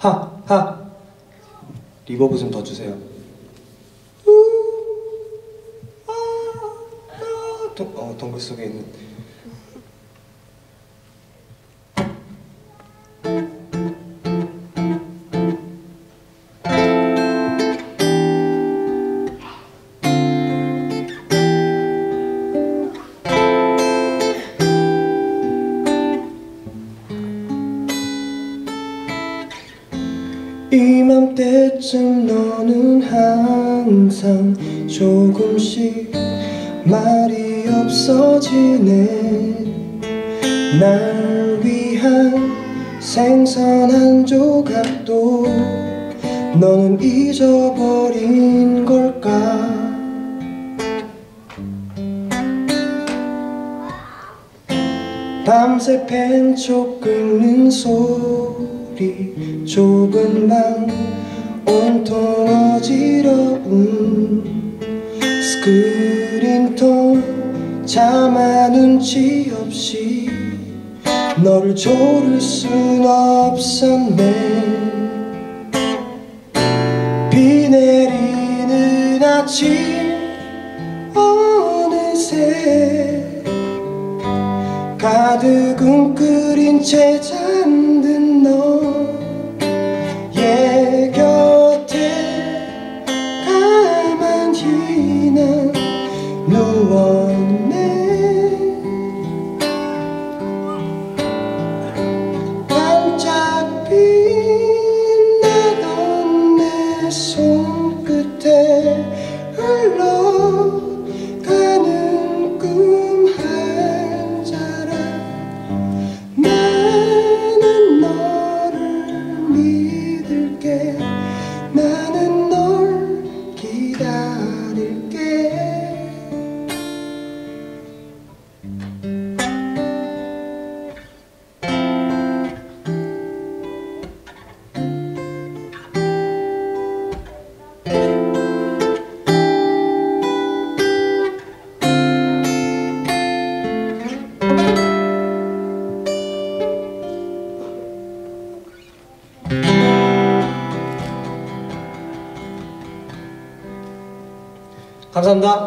하, 하. 리버브 좀 더 주세요. 우, 아, 아. 동, 어, 동굴 속에 있는. 이맘때쯤 너는 항상 조금씩 말이 없어지네. 날 위한 생선 한 조각도 너는 잊어버린 걸까? 밤새 펜촉 끓는 소리 좁은 방 온통 어지러운 스크린통 차마 눈치 없이 너를 조를 순 없었네. 비 내리는 아침 어느새 가득 웅크린 채잠 감사합니다.